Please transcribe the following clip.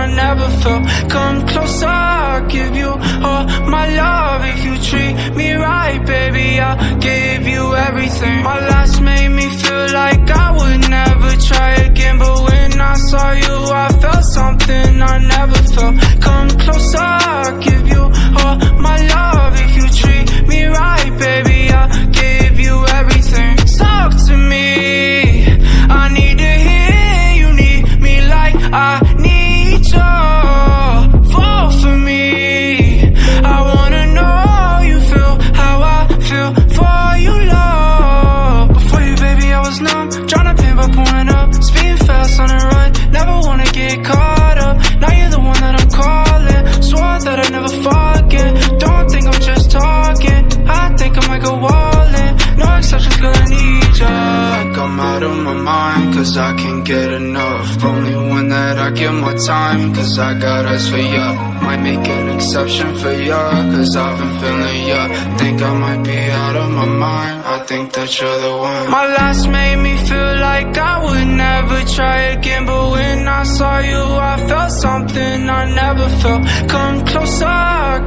I never felt. Come closer, I'll give you all my love. If you treat me right, baby, I'll give you everything. My last think I might go all in No exceptions, I need ya. Like I'm out of my mind Cause I can't get enough. Only one that I give my time Cause I got eyes for ya. Might make an exception for ya Cause I've been feeling ya. Think I might be out of my mind I think that you're the one. My last made me feel like I would never try again But when I saw you I felt something I never felt. Come closer, I'll